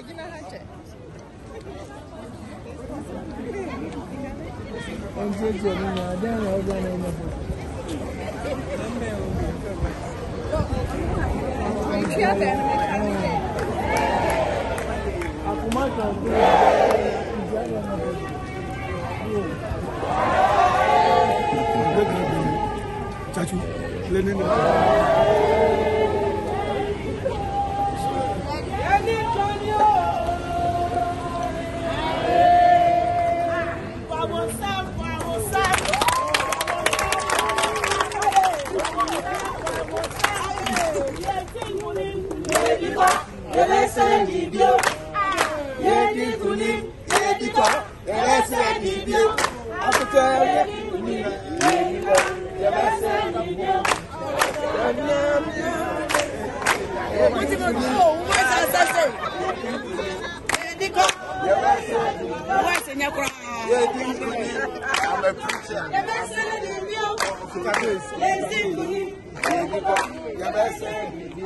ẹnjí ojú ẹni mọ adẹ́rùn ọgbà náà ẹni ọ̀bọ̀. àkùmọ̀tò ọ̀gbìn ìjà ẹni ọ̀bọ̀. Chachu, le nini? yedikɔ ɛlɛsɛ ni bio yedikuni yedikɔ ɛlɛsɛ ni bio akutɛ yedikuni yedikɔ ɛlɛsɛ ni bio ɛlɛsɛ ni bio. Yedikɔ ɛlɛsɛ ni bio. Yabese biribi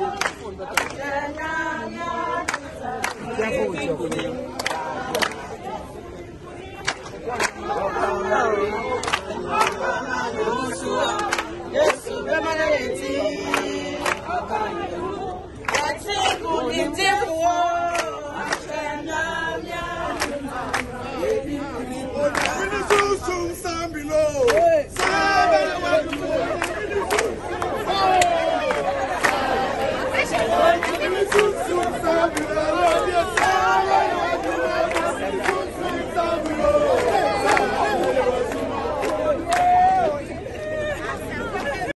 No.